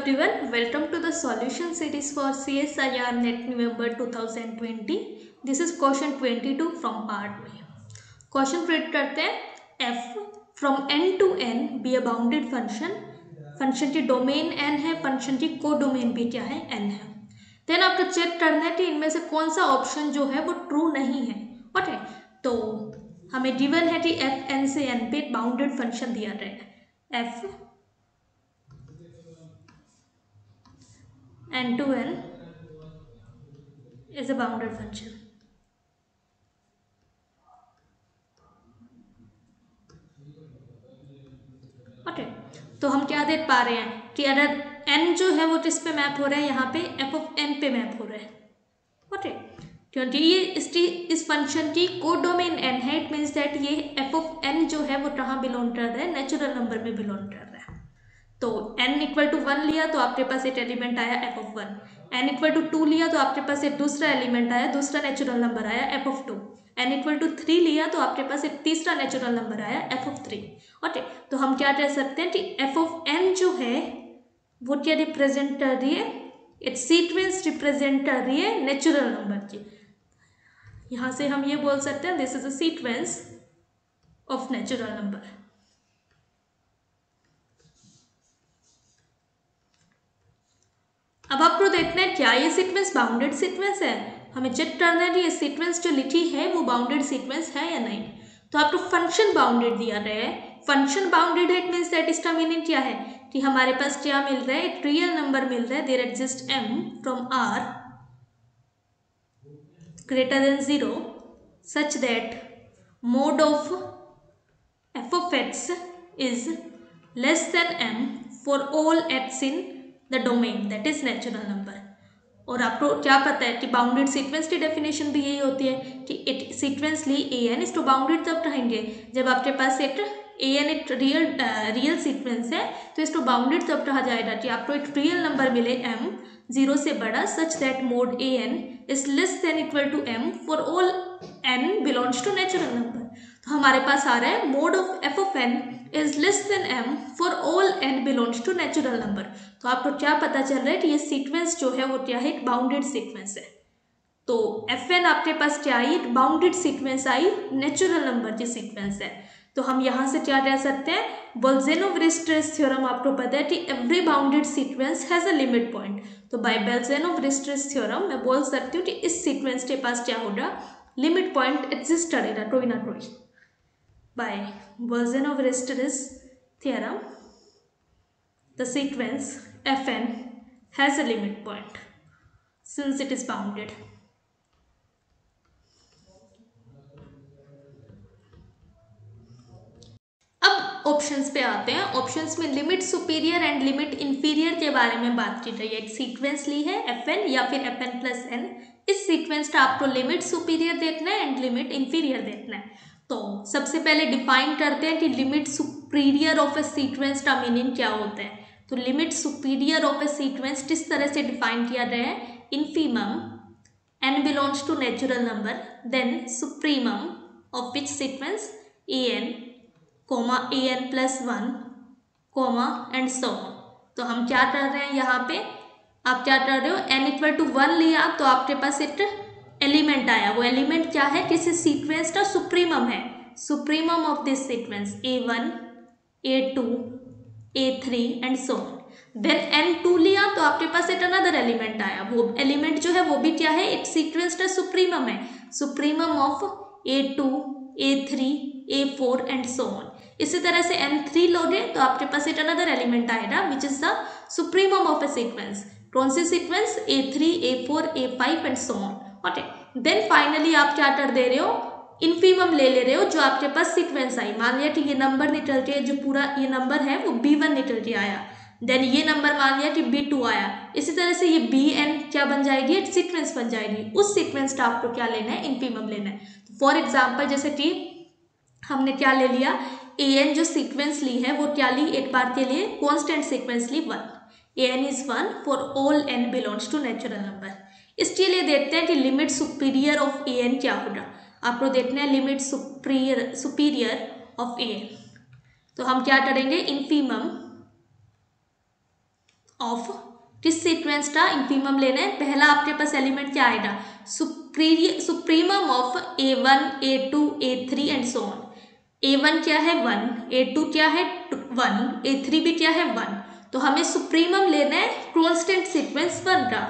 everyone, welcome to the solution series for CSIR NET November 2020. This is question 22 from part B. Question print करते हैं f from n to n be a bounded function. Function की domain n है function की को domain भी क्या है n है देन आपको चेक करना है कि इनमें से कौन सा ऑप्शन जो है वो ट्रू नहीं है ओके तो हमें गिवन है कि एफ़ एन से एन पे बाउंडेड फ़ंक्शन दिया गया है f to n is a bounded function. Okay तो हम क्या देख पा रहे हैं कि अगर n जो है वो किस पे मैप हो रहा है? यहाँ पे f ऑफ़ n पे मैप हो रहा है। ओके क्योंकि ये इसकी, इस फ़ंक्शन की को डोमेन n है इट मीन्स दैट ये f ऑफ़ n जो है वो कहाँ बिलोंग कर रहा है? नेचुरल नंबर में बिलोंग कर रहा है। तो n इक्वल टू वन लिया तो आपके पास एक एलिमेंट आया f of one n equal to two लिया तो आपके पास एक दूसरा एलिमेंट आया, दूसरा नेचुरल नंबर आया f of two n equal to three लिया तो आपके पास एक तीसरा नेचुरल नंबर आया f ऑफ़ थ्री ओके तो हम क्या कह सकते हैं कि f ऑफ़ n जो है, वो क्या रिप्रेजेंट कर रही है? एक सीक्वेंस रिप्रेजेंट कर रही है नेचुरल नंबर की. यहाँ से हम ये बोल सकते हैं this is a sequence of natural number अब आपको देखना है, क्या ये सीक्वेंस बाउंडेड सीक्वेंस है? हमें चेक करना है कि ये सीक्वेंस जो लिखी है, वो बाउंडेड सीक्वेंस है या नहीं? तो आपको फ़ंक्शन बाउंडेड दिया गया है। फ़ंक्शन बाउंडेड है मीन्स दैट इसका मीनिंग क्या है? कि हमारे पास क्या मिल रहा है? एक रियल नंबर मिल रहा है। There exist M from R greater than zero such that mod of f of x is less than M for all x in the domain that is natural number और आपको क्या पता है कि bounded sequence की definition भी यही होती है कि एक sequence Lee a n is to bounded तब रहेंगे जब आपके पास एक ए एन एक रियल रियल सीक्वेंस है तो इसको बाउंडेड तब कहा जाएगा कि आपको एक रियल नंबर मिले एम ज़ीरो से बड़ा such that mod a n is less than equal to M for all n belongs to natural number तो हमारे पास आ रहा है mod of f of n is less than M for all n belongs to natural number तो आपको क्या पता चल रहा है कि ये सीक्वेंस जो है वो क्या है? एक बाउंडेड सीक्वेंस है। तो एफ़ एन आपके पास क्या आई? एक बाउंडेड सीक्वेंस आई नेचुरल नंबर की सीक्वेंस है। तो हम यहाँ से क्या कह सकते हैं? बोल्जेनोव-रिस्ट्रेस थ्योरम आपको पता है कि every bounded sequence has a limit point तो बाय बेल्जेनोव-रिस्ट्रेस थ्योरम मैं बोल सकती हूँ कि इस सीक्वेंस के पास क्या होगा? लिमिट पॉइंट एग्जिस्ट करेगा कोई ना कोई। By Bolzanov-Risteris theorem, the sequence Fn has a limit point since it is bounded. अब ऑप्शंस पे आते हैं। ऑप्शंस में limit superior and limit inferior के बारे में बात की है। एक सीक्वेंस ली है एफ़ एन या फिर एफ़ एन प्लस एन इस सीक्वेंस का आपको लिमिट सुपीरियर देखना है एंड लिमिट इंफीरियर देखना है। तो सबसे पहले डिफाइन करते हैं कि limit superior of a sequence का मीनिंग क्या होता है। तो limit superior of a sequence किस तरह से डिफाइन किया गया है? Infimum n belongs to natural number then supremum of which sequence a n comma a n plus one comma and so तो हम क्या कर रहे हैं यहाँ पे? आप क्या कर रहे हो? एन इक्वल टू वन लिया तो आपके पास एक एलिमेंट आया। वो एलिमेंट क्या है? किसी सीक्वेंस का सुप्रीमम है। Supremum of this sequence a one a two a three and so then n two लिया तो आपके पास एक अनदर एलिमेंट आया। वो एलिमेंट जो है वो भी क्या है? एक सीक्वेंस का सुप्रीमम है। Supremum of a two a three a four and so on इसी तरह से एन थ्री लोगे तो आपके पास एक अनदर एलिमेंट आएगा which is the supremum of a sequence कौन सी sequence a three a four a five and so on okay then finally आप क्या कर दे रहे हो? इन्फीमम ले ले रहे हो, जो आपके पास सीक्वेंस आई। मान लिया कि ये नंबर निकल के, जो पूरा ये नंबर है, वो बी वन निकल के आया। देन ये नंबर मान लिया कि बी टू आया। इसी तरह से ये बी एन क्या बन जाएगी? एक सीक्वेंस बन जाएगी। उस सीक्वेंस का आपको क्या लेना है? इन्फीमम लेना है। फॉर एग्ज़ाम्पल जैसे कि हमने क्या ले लिया? ए एन जो सीक्वेंस ली है, वो क्या ली? एक बार के लिए constant sequence Lee one a n is one for all n belongs to natural number इसके लिए देखते हैं कि limit superior of a n क्या होगा। आपको देखना है limit superior superior of a n तो हम क्या करेंगे? इनफीमम ऑफ़ किस सीक्वेंस का इन्फीमम लेना है? पहला आपके पास एलिमेंट क्या आएगा? Superior supremum of a one a two a three and so on a one क्या है? वन ए टू क्या है? वन ए थ्री भी क्या है? वन तो हमें सुप्रीमम लेना है कॉन्स्टेंट सीक्वेंस वन का।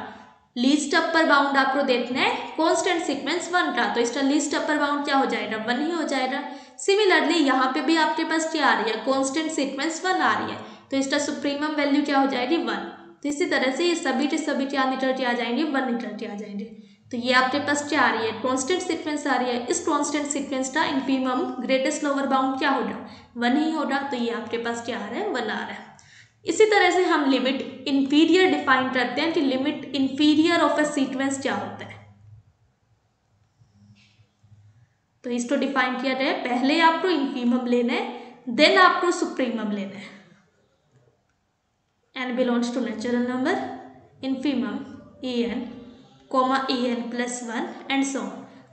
लीस्ट अपर बाउंड आपको देखना है कॉन्स्टेंट सीक्वेंस वन का। तो इसका लीस्ट अपर बाउंड क्या हो जाएगा? वन ही हो जाएगा। सिमिलरली यहाँ पे भी आपके पास क्या आ रही है? कॉन्स्टेंट सीक्वेंस वन आ रही है। तो इसका सुप्रीमम वैल्यू क्या हो जाएगी? वन तो इसी तरह से ये सभी के सभी क्या निकल के आ जाएँगे? वन निकल के आ जाएँगे। तो ये आपके पास क्या आ रही है? कॉन्स्टेंट सीक्वेंस आ रही है। इस कॉन्स्टेंट सीक्वेंस का इन्फीमम ग्रेटेस्ट लोअर बाउंड क्या होगा? वन ही होगा। तो ये आपके पास क्या आ रहा है? वन आ रहा है। इसी तरह से हम लिमिट इंफीरियर डिफाइन करते हैं कि limit inferior of a sequence क्या होता है। तो इसको डिफाइन किया जाए, पहले आपको इन्फीमम लेना है देन आपको सुप्रीमम लेना है। N belongs to natural number, infimum en comma a n plus one and so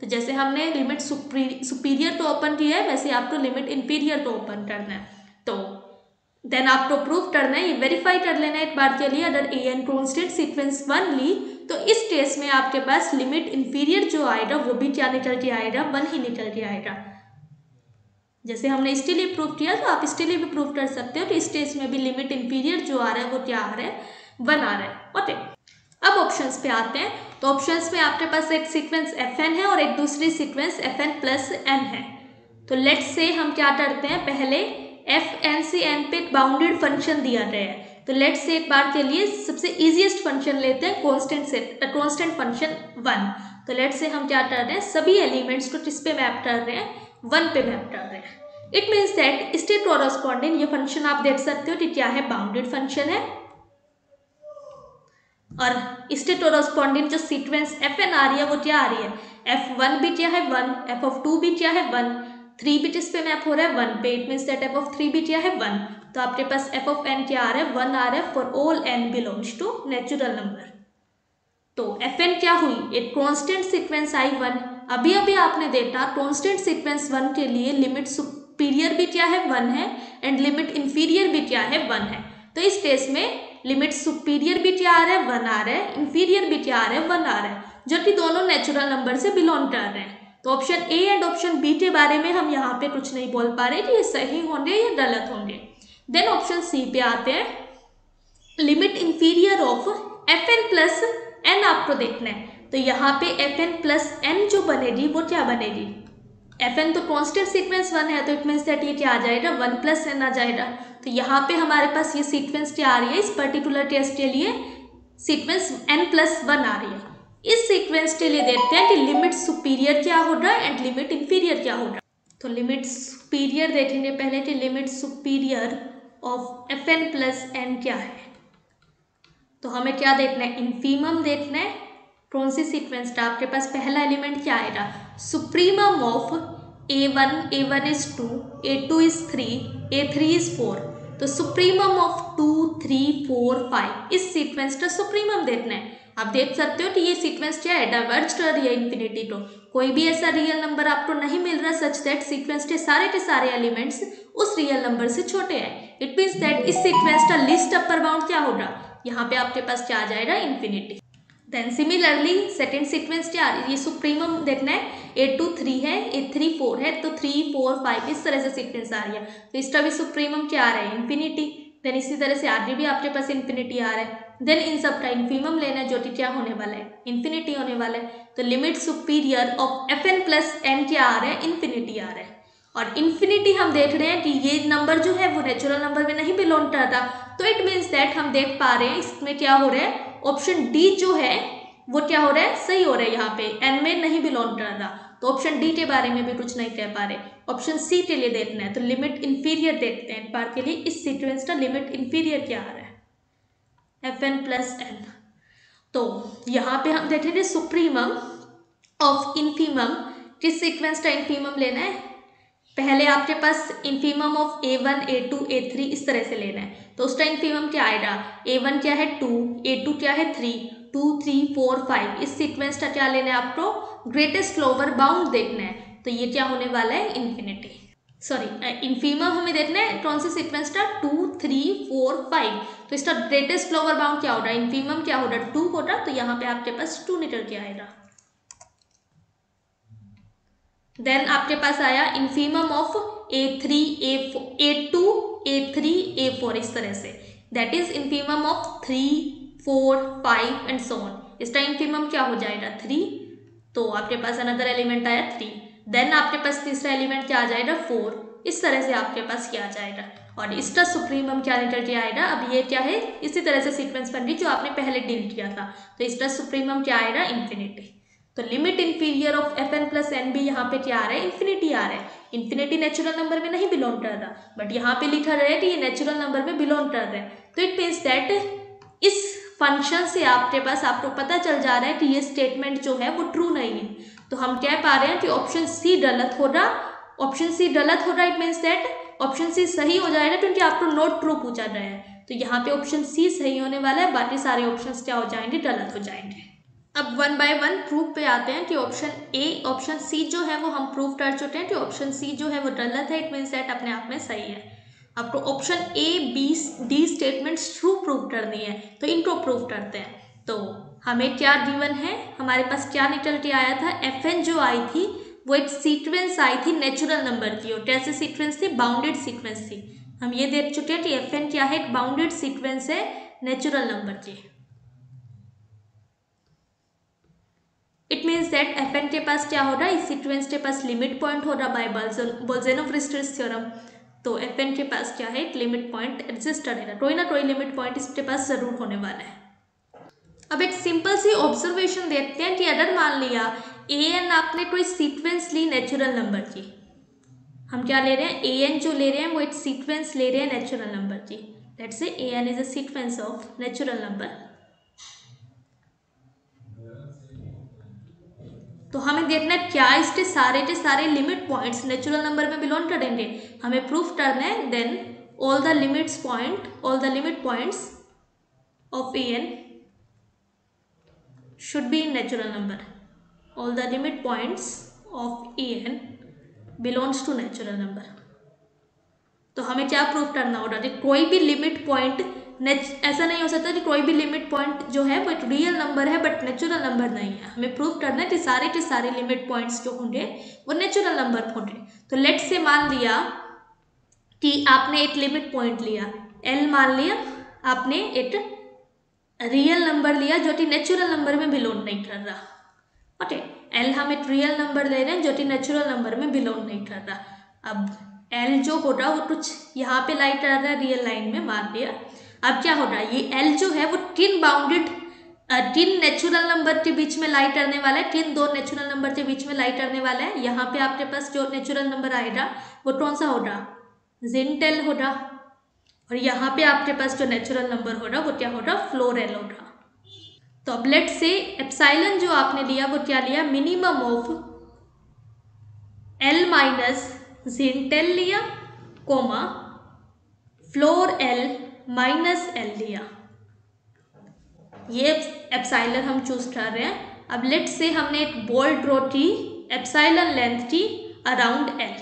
तो जैसे हमने लिमिट सुपीरियर तो ओपन किया है, वैसे आपको लिमिट इंपीरियर तो ओपन करना है। तो देन आपको प्रूफ करना है, ये वेरीफाई कर लेना है एक बार के लिए अगर A N constant sequence one ली तो इस केस में आपके पास लिमिट इंफीरियर जो आएगा, वो भी क्या निकल के आएगा? वन ही निकल के आएगा। जैसे हमने इसके लिए प्रूव किया तो आप इसके लिए भी प्रूव कर सकते हो तो इस केस में भी लिमिट इंपीरियर जो आ रहा है, वो क्या आ रहा है? वन आ रहा है। ओके अब ऑप्शंस पे आते हैं। तो ऑप्शंस में आपके पास एक सीक्वेंस एफ़ एन है और एक दूसरी sequence F N plus N है। तो लेट से हम क्या करते हैं? पहले एफ़ एन सी एन पे बाउंडेड फ़ंक्शन दिया गया है। तो लेट से एक बार के लिए सबसे इजीएस्ट फ़ंक्शन लेते हैं कॉन्स्टेंट से कॉन्स्टेंट फ़ंक्शन वन तो लेट से हम क्या कर रहे हैं, सभी एलिमेंट्स को किस पे मैप कर रहे हैं? वन पे मैप कर रहे हैं। It means that state corresponding ये फ़ंक्शन आप देख सकते हो कि क्या है? बाउंडेड फ़ंक्शन है। और स्टेट कॉरस्पॉन्डिंग जो सीक्वेंस एफ़ एन आ रही है, वो क्या आ रही है? एफ़ वन भी क्या है? वन एफ़ ऑफ़ टू भी क्या है? वन थ्री बिट इस पे मैप हो रहा है वन पे it means that F of three भी क्या है वन तो आपके पास एफ़ ऑफ़ एन क्या आ रहा है? वन आ रहा है for all N belongs to natural number तो एफ़ एन क्या हुई? एक कॉन्स्टेंट सिक्वेंस आई वन अभी अभी आपने देखा कॉन्स्टेंट सिक्वेंस वन के लिए लिमिट सुपीरियर भी क्या है? वन है एंड लिमिट इंफीरियर भी क्या है? वन है. तो इस केस में लिमिट सुपीरियर भी क्या आ रहा है? वन आ रहा है. इंफीरियर भी क्या आ रहा है? वन आ रहा है. जबकि दोनों नेचुरल नंबर से बिलोंग कर रहे हैं. तो option A and option B के बारे में हम यहाँ पे कुछ नहीं बोल पा रहे कि ये सही होंगे या गलत होंगे। देन ऑप्शन सी पे आते हैं। Limit inferior of F N plus N आपको देखना है। तो यहाँ पे एफ़ एन प्लस एन जो बनेगी, वो क्या बनेगी? एफ़ एन तो कॉन्स्टेंट सीक्वेंस वन है तो इट मीन्स दैट ये क्या आ जाएगा? वन प्लस एन आ जाएगा। तो यहाँ पे हमारे पास ये सीक्वेंस क्या आ रही है? इस पर्टिकुलर टेस्ट के लिए सीक्वेंस एन प्लस वन आ रही है। इस सीक्वेंस के लिए देखते हैं कि लिमिट सुपीरियर क्या हो रहा है एंड लिमिट इंफीरियर क्या हो रहा है। तो लिमिट सुपीरियर देखेंगे पहले कि limit superior of F N plus N क्या है। तो हमें क्या देखना है? इन्फीमम देखना है। कौन सी सीक्वेंस था? आपके पास पहला एलिमेंट क्या आएगा supremum of A one A one is two A two is three A three is four तो supremum of two three four five इस सीक्वेंस का सुप्रीमम देखना है। आप देख सकते हो कि ये सीक्वेंस क्या है डाइवर्ज कर रही है इन्फिनिटी को। कोई भी ऐसा रियल नंबर आपको नहीं मिल रहा सच दैट सीक्वेंस के सारे के सारे एलिमेंट्स उस रियल नंबर से छोटे हैं। इट मीन्स दैट इस सीक्वेंस का लिस्ट अपर बाउंड क्या होगा? यहाँ पे आपके पास क्या आ जाएगा? Infinity then similarly second sequence क्या? ये सुप्रीमम देखना है। ए टू थ्री है ए थ्री फोर है तो थ्री फोर फाइव इस तरह से सीक्वेंस आ रही है। तो इसका भी सुप्रीमम क्या आ रहा है? इन्फिनिटी देन इसी तरह से आगे भी आपके पास इन्फिनिटी आ रहा है। देन इन सब का इन्फीमम लेना है जो कि क्या होने वाला है इन्फिनिटी होने वाला है तो limit superior of F N plus N क्या आ रहा है इन्फिनिटी आ रहा है और इन्फिनिटी हम देख रहे हैं कि ये नंबर जो है वो नेचुरल नंबर में नहीं बिलोंग कर रहा तो इट मीन्स दैट हम देख पा रहे हैं इसमें क्या हो रहा है ऑप्शन डी जो है वो क्या हो रहा है सही हो रहा है यहाँ पे एन में नहीं बिलोंग कर रहा तो ऑप्शन डी के बारे में भी कुछ नहीं कह पा रहे ऑप्शन सी के लिए देखना है तो लिमिट इन्फीरियर देखते हैं बार के लिए इस सीक्वेंस का लिमिट इन्फीरियर क्या आ रहा है एफ़ एन प्लस एन तो यहाँ पे हम देखेंगे सुप्रीमम ऑफ़ इन्फीमम किस सीक्वेंस का इन्फीमम लेना है? पहले आपके पास infimum of A one A two A three इस तरह से लेना है। तो उसका इन्फीमम क्या आएगा? ए वन क्या है? टू ए टू क्या है? Three two three four five इस सीक्वेंस का क्या लेना है आपको? ग्रेटेस्ट लोअर बाउंड देखना है। तो ये क्या होने वाला है? इन्फिनिटी सॉरी इन्फीमम हमें देखना है, कौन सी सीक्वेंस था? टू थ्री फोर फाइव तो इसका ग्रेटेस्ट लोअर बाउंड क्या होगा इन्फीमम क्या होगा टू होगा तो यहाँ पे आपके पास टू निकल के आएगा? देन आपके पास आया infimum of A three A A two A three A four इस तरह से. That is infimum of three four five and so on इसका इन्फीमम क्या हो जाएगा? थ्री तो आपके पास अनदर एलिमेंट आया थ्री देन आपके पास तीसरा एलिमेंट क्या आ जाएगा? फोर इस तरह से आपके पास क्या आ जाएगा? और इसका सुप्रीमम क्या निकल के आएगा? अब ये क्या है? इसी तरह से सीक्वेंस बन रही जो आपने पहले डील किया था। तो इसका सुप्रीमम क्या आएगा? इन्फिनिटी तो limit inferior of F N plus N भी यहाँ पे क्या आ रहा है? इन्फिनिटी आ रहा है। इन्फिनिटी नेचुरल नंबर में नहीं बिलोंग कर रहा। बट यहाँ पे लिखा रहा है कि ये नेचुरल नंबर में बिलोंग कर रहा है। तो इट मीन्स दैट इस फ़ंक्शन से आपके पास, आपको पता चल जा रहा है कि ये स्टेटमेंट जो है वो ट्रू नहीं है। तो हम कह पा रहे हैं कि ऑप्शन सी गलत हो रहा। ऑप्शन सी गलत हो रहा it means that option C सही हो जाएगा क्योंकि आपको नोट ट्रू पूछा गया है। तो यहाँ पे ऑप्शन सी सही होने वाला है, बाकी सारे ऑप्शन क्या हो जाएँगे, गलत हो जाएँगे। अब वन बाय वन प्रूफ पे आते हैं कि ऑप्शन ए ऑप्शन सी जो है वो हम प्रूफ कर चुके हैं कि ऑप्शन सी जो है वो गलत है इट मीन्स दैट अपने आप में सही है। आपको option A B D statement through prove करनी है तो इनको प्रूफ करते हैं। तो हमें क्या गिवन है? हमारे पास क्या के आया था? एफ़ एन जो आई थी, वो एक सीक्वेंस आई थी नेचुरल नंबर की, और कैसे सीक्वेंस थी? बाउंडेड सीक्वेंस थी। हम ये देख चुके हैं कि एफ़ एन क्या है? एक बाउंडेड सीक्वेंस है नेचुरल नंबर की। It means that F N के पास क्या हो रहा है? इस सीक्वेंस के पास लिमिट पॉइंट हो रहा बाय बोल्जेनो फ्रिस्टर्स थ्योरम तो एफ़ एन के पास क्या है? एक लिमिट पॉइंट एग्जिस्ट करेगा कोई ना कोई लिमिट पॉइंट इसके पास ज़रूर होने वाला है। अब एक सिंपल सी ऑब्जर्वेशन देखते हैं कि अगर मान लिया ए एन आपने कोई सीक्वेंस ली नेचुरल नंबर की। हम क्या ले रहे हैं? ए एन जो ले रहे हैं, वो एक सीक्वेंस ले रहे हैं नेचुरल नंबर की। Let's say A N is a sequence of natural number तो हमें देखना है क्या इसके सारे के सारे लिमिट पॉइंट्स नेचुरल नंबर में बिलोंग करेंगे। हमें प्रूफ करना है then all the limits point all the limit points of A N in natural number all the limit points of A N belongs to natural number तो हमें क्या proof करना होगा कि कोई भी लिमिट पॉइंट ऐसा नहीं हो सकता कि कोई भी लिमिट पॉइंट जो है वो रियल नंबर है बट नेचुरल नंबर नहीं है। हमें प्रूव करना है कि सारे के सारे लिमिट पॉइंट्स जो होंगे, वो नेचुरल नंबर होंगे। तो लेट से मान लिया कि आपने एक लिमिट पॉइंट लिया। एल मान लिया, आपने एक रियल नंबर लिया जो कि नेचुरल नंबर में बिलोंग नहीं कर रहा। ओके एल हम एक रियल नंबर ले रहे हैं जो कि नेचुरल नंबर में बिलोंग नहीं कर रहा। अब एल जो हो रहा, वो कुछ यहाँ पे लाइट कर रहा है रियल लाइन में मार दिया। अब क्या हो रहा ये एल जो है, वो टिन बाउंडेड टिन नेचुरल नंबर के बीच में लाई करने वाला है। टिन दो नेचुरल नंबर के बीच में लाई करने वाला है। यहाँ पे आपके पास जो नेचुरल नंबर आएगा, वो कौन सा हो होगा जिनटेल होगा और यहाँ पे आपके पास जो नेचुरल नंबर हो रहा, वो क्या हो रहा? फ्लोर एल तो अब लेट से एप्साइलन जो आपने लिया, वो क्या लिया? मिनिमम ऑफ़ एल माइनस जिनटेल लिया comma floor L minus L लिया। ये एप्साइलन हम चूज़ कर रहे हैं। अब लेट से हमने एक बॉल ड्रॉ की एप्साइलन लेंथ की अराउंड एल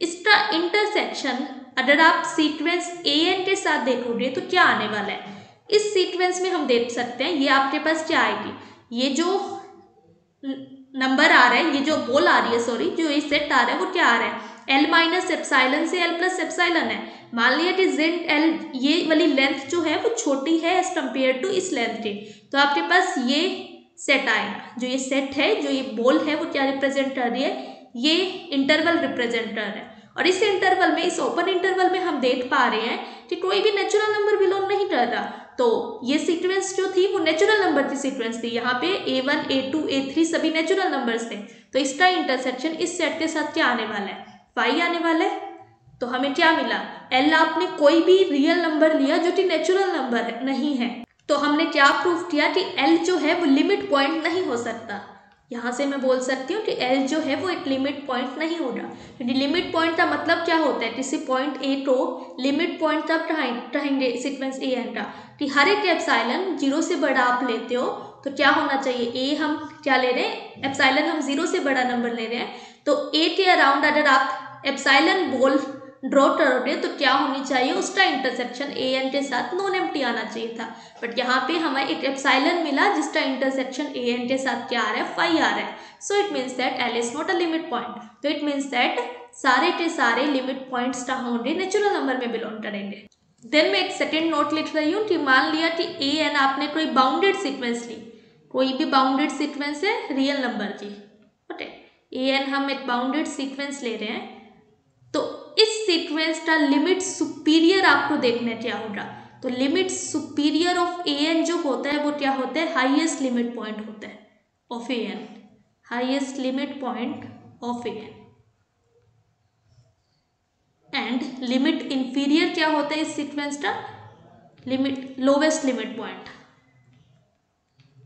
इसका इंटरसेक्शन अगर आप सीक्वेंस ए एन के साथ देखोगे तो क्या आने वाला है? इस सीक्वेंस में हम देख सकते हैं, ये आपके पास क्या आएगी? ये जो नंबर आ रहा है, ये जो बोल आ रही है सॉरी जो ये सेट आ रहा है, वो क्या आ रहा है? एल माइनस एप्साइलन से एल प्लस एप्साइलन है। मान लिया कि जेड एल ये वाली लेंथ जो है, वो छोटी है एज कंपेयर टू इस लेंथ के। तो आपके पास ये सेट आएगा। जो ये सेट है, जो ये बोल है, वो क्या रिप्रेजेंट कर रही है? ये इंटरवल रिप्रेजेंट कर रहा है। और इस इंटरवल में, इस ओपन इंटरवल में हम देख पा रहे हैं कि कोई भी नेचुरल नंबर बिलोंग नहीं कर रहा। तो ये सीक्वेंस जो थी, वो नेचुरल नंबर की सीक्वेंस थी। यहाँ पे A one A two A three सभी नेचुरल नंबर्स थे। तो इसका इंटरसेक्शन इस सेट के साथ क्या आने वाला है? फाइव आने वाला है। तो हमें क्या मिला? एल आपने कोई भी रियल नंबर लिया जो कि नेचुरल नंबर नहीं है। तो हमने क्या प्रूफ किया कि एल जो है, वो लिमिट पॉइंट नहीं हो सकता। यहाँ से मैं बोल सकती हूँ कि एल जो है वो एक लिमिट पॉइंट नहीं होगा क्योंकि लिमिट पॉइंट का मतलब क्या होता है? किसी पॉइंट ए को लिमिट पॉइंट तब रहेंगे सीक्वेंस ए एन का कि हर एक एप्साइलन ज़ीरो से बड़ा आप लेते हो तो क्या होना चाहिए? ए हम क्या ले रहे हैं? एप्साइलन हम ज़ीरो से बड़ा नंबर ले रहे हैं। तो ए के अराउंड अगर आप एप्साइलन बॉल ड्रॉ करोगे तो क्या होनी चाहिए? उसका इंटरसेक्शन ए एन के साथ नॉन एम्प्टी आना चाहिए था। बट यहाँ पे हमें एक एप्साइलन मिला, जिसका इंटरसेक्शन ए एन के साथ क्या आ रहा है? फाइव आ रहा है। So it means that L is not a limit point तो इट मीन्स दैट सारे के सारे लिमिट पॉइंट्स का होंगे नेचुरल नंबर में बिलोंग करेंगे। देन मैं एक सेकेंड नोट लिख रही हूँ कि मान लिया कि ए एन आपने कोई बाउंडेड सीक्वेंस ली। कोई भी बाउंडेड सीक्वेंस है रियल नंबर की। ओके ए एन हम एक बाउंडेड सीक्वेंस ले रहे हैं। तो इस सीक्वेंस का लिमिट सुपीरियर आपको देखने क्या होगा? तो limit superior of A N जो होता है, वो क्या होता है? हाईएस्ट लिमिट पॉइंट होता है of A N highest limit point of A N and limit inferior क्या होता है इस सीक्वेंस का? Limit lowest limit point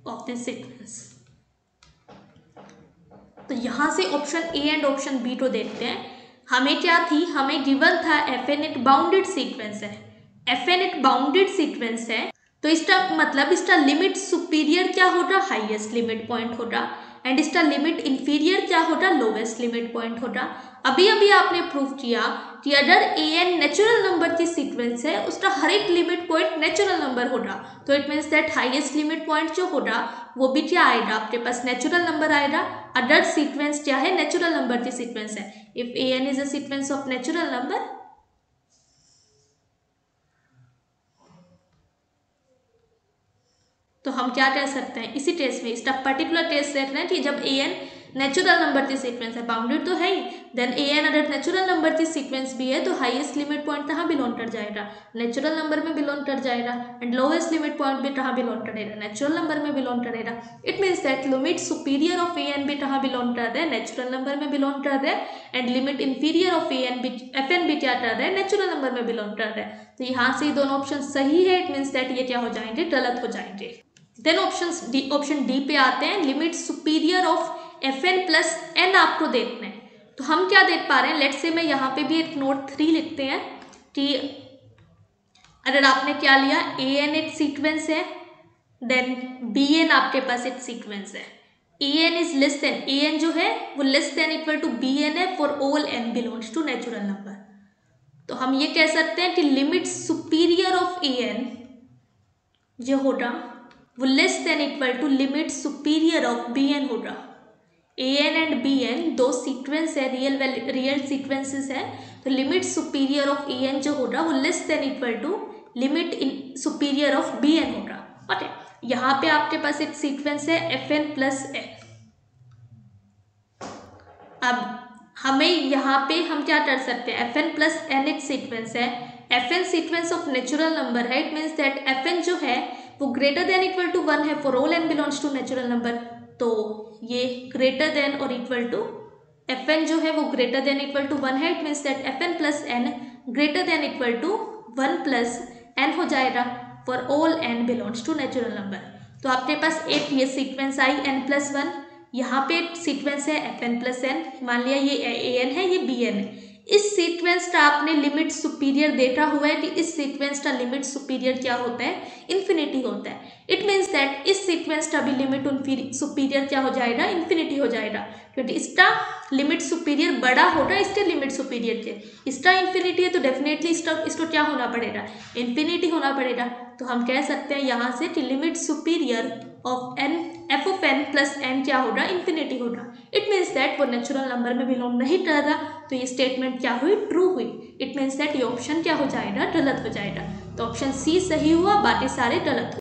of this sequence तो यहाँ से option A and option B को देखते हैं। हमें क्या थी? हमें गिवन था F N it bounded sequence है। F N it bounded sequence है। तो इसका मतलब इसका लिमिट सुपीरियर क्या होगा हाईएस्ट लिमिट पॉइंट होगा एंड इसका लिमिट इंफीरियर क्या होगा लोवेस्ट लिमिट पॉइंट होगा अभी अभी आपने प्रूव किया कि अगर ए एन नेचुरल नंबर की सीक्वेंस है, उसका हर एक लिमिट पॉइंट नेचुरल नंबर होगा तो it means that highest limit point जो होगा वो भी क्या आएगा? आपके पास नेचुरल नंबर आएगा। अदर सीक्वेंस क्या है? नेचुरल नंबर की सीक्वेंस है। If A N is a sequence of natural number तो हम क्या कह सकते हैं? इसी टेस्ट में इसका पर्टिकुलर टेस्ट देख रहे हैं कि जब ए एन नेचुरल नंबर की सीक्वेंस है बाउंडेड तो है ही देन ए एन अगर नेचुरल नंबर की सीक्वेंस भी है तो हाईएस्ट लिमिट पॉइंट कहाँ बिलोंग कर जाएगा। नेचुरल नंबर में बिलोंग कर जाएगा एंड लोवेस्ट लिमिट पॉइंट भी कहाँ बिलोंग करेगा नेचुरल नंबर में बिलोंग करेगा it means that limit superior of A N भी कहाँ बिलोंग कर रहे हैं नेचुरल नंबर में बिलोंग कर रहे हैं and limit inferior of A N भी एफ़ एन भी क्या कर रहे हैं नेचुरल नंबर में बिलोंग कर रहे हैं तो यहाँ से दोनों ऑप्शन सही है इट मीन्स दैट ये क्या हो जाएँगे, गलत हो जाएँगे। Then option D option D पे आते हैं limit superior of F N plus N आपको देखना है। तो हम क्या देख पा रहे हैं? लेट से मैं यहाँ पे भी एक नोट थ्री लिखते हैं कि अगर आपने क्या लिया ए एन एक सीक्वेंस है देन बी एन आपके पास एक सीक्वेंस है। A N is less than A N जो है, वो less than equal to B N है for all N belongs to natural number तो हम ये कह सकते हैं कि limit superior of A N जो होगा। वो less than equal to limit superior of B N होगा A N and B N दो सीक्वेंस है रियल रियल सीक्वेंसेस है। तो limit superior of A N जो होगा वो less than equal to limit in superior of B N होगा okay यहाँ पे आपके पास एक सीक्वेंस है एफ़ एन प्लस एन अब हमें यहाँ पे हम क्या कर सकते हैं? एफ़ एन प्लस एन एक सीक्वेंस है। F N sequence of natural number है it means that F N जो है वो greater than equal to one है for all N belongs to natural number तो ये ग्रेटर देन और इक्वल टू एफ़ एन जो है, वो greater than equal to one है it means that F N plus N greater than equal to one plus N हो जाएगा for all N belongs to natural number तो आपके पास एक ये sequence I N plus one यहाँ पे सीक्वेंस है एफ़ एन प्लस एन मान लिया ये ए एन है, ये बी एन है। इस सीक्वेंस का आपने लिमिट सुपीरियर देखा हुआ है कि इस सीक्वेंस का लिमिट सुपीरियर क्या होता है? इन्फिनिटी होता है। इट मीन्स दैट इस सीक्वेंस का भी लिमिट सुपीरियर क्या हो जाएगा? इन्फिनिटी हो जाएगा। क्योंकि इसका लिमिट सुपीरियर बड़ा होगा, इसके लिमिट सुपीरियर के। इसका इन्फिनिटी है तो डेफिनेटली इसका, इसको क्या होना पड़ेगा? इन्फिनिटी होना पड़ेगा। तो हम कह सकते हैं यहाँ से कि limit superior of N F of N plus N क्या होगा? इन्फिनिटी होगा। इट मीन्स दैट वो नेचुरल नंबर में बिलोंग नहीं कर रहा तो ये स्टेटमेंट क्या हुई? ट्रू हुई। इट मीन्स दैट ये ऑप्शन क्या हो जाएगा? गलत हो जाएगा। तो ऑप्शन सी सही हुआ, बाकी सारे गलत